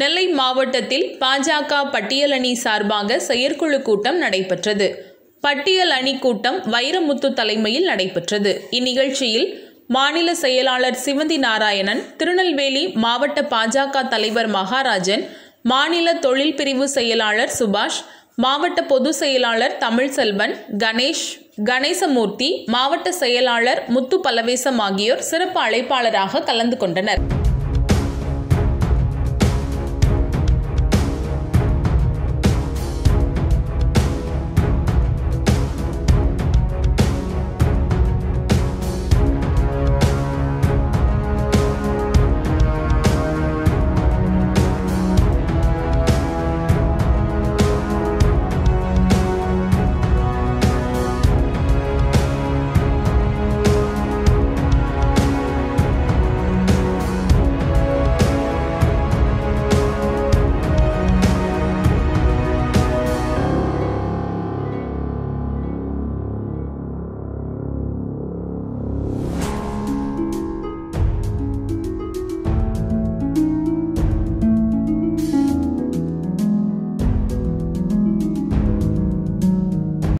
நெல்லை மாவட்டத்தில் பாஜக பட்டியல் அணி சார்பாக செயற்குழு கூட்டம் நடைபெற்றது. பட்டியல் அணி கூட்டம் வைரமுத்து தலைமையில் நடைபெற்றது. இந்நிகழ்ச்சியில் மாநில செயலாளர் சிவந்தி நாராயணன் திருநெல்வேலி மாவட்ட பாஜக தலைவர் மகாராஜன் மாநில தொழில் பிரிவு செயலாளர் சுபாஷ் மாவட்ட பொதுச் செயலாளர் தமிழ்செல்வன் கணேஷ் கணேசமூர்த்தி மாவட்ட செயலாளர் முத்து பலவேசம் ஆகியோர் சிறப்பு அழைப்பாளராக கலந்து கொண்டனர்.